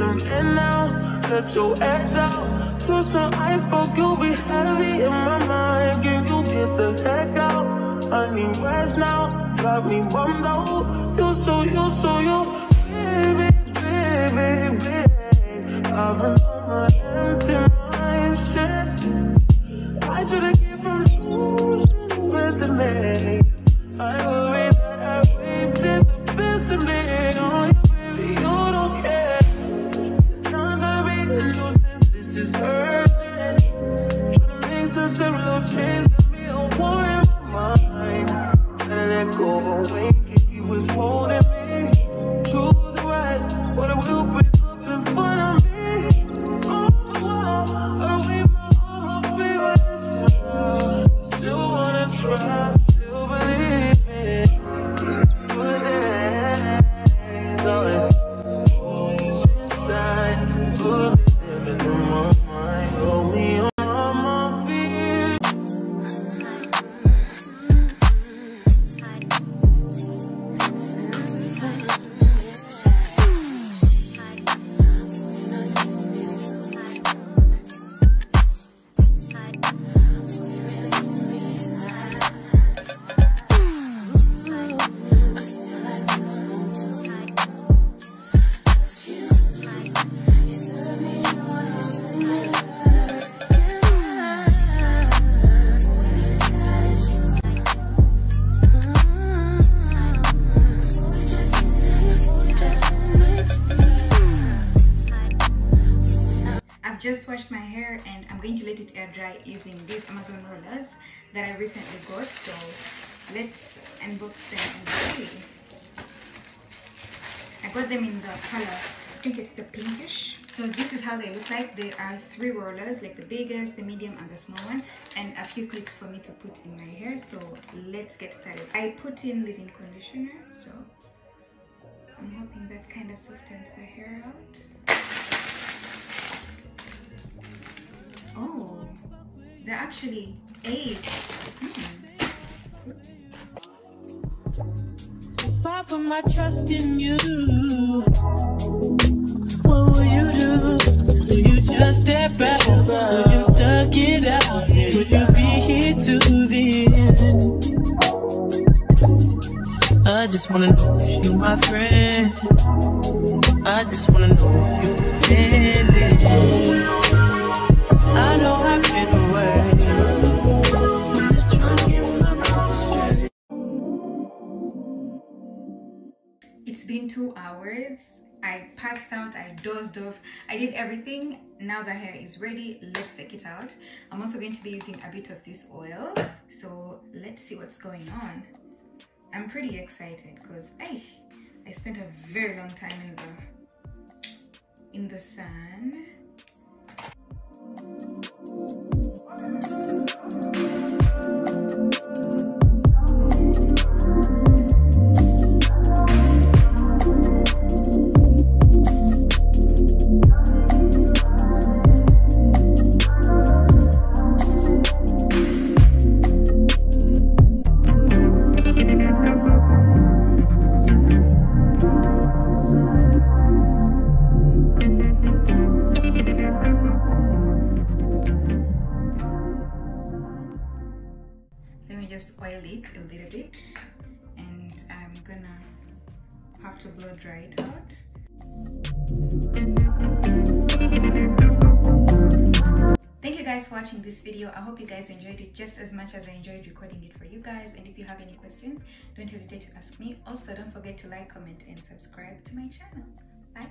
Air now, let your edge out. You'll be heavy in my mind. Can you get the heck out? I need rest now, got me. You you so, you, baby, baby, baby. I've been chains that me a war in my mind. Let go of a wink. Just washed my hair and I'm going to let it air dry using these Amazon rollers that I recently got. So let's unbox them and see. I got them in the color, I think it's the pinkish. So this is how they look like. There are three rollers, like the biggest, the medium and the small one and a few clips for me to put in my hair. So let's get started. I put in leave-in conditioner, so I'm hoping that kind of softens the hair out. Oh, they're actually eight. Hmm. If I put my trust in you, what will you do? Will you just step out? Will you duck it out? Will you be here to the end? I just wanna know if you my friend. I just wanna know if you hours. I passed out, I dozed off, I did everything. Now the hair is ready, let's take it out. I'm also going to be using a bit of this oil. So let's see what's going on. I'm pretty excited because I I spent a very long time in the in the sun. Just oil it a little bit and I'm gonna have to blow dry it out. Thank you guys for watching this video. I hope you guys enjoyed it just as much as I enjoyed recording it for you guys. And if you have any questions, don't hesitate to ask me. Also, don't forget to like, comment, and subscribe to my channel. Bye.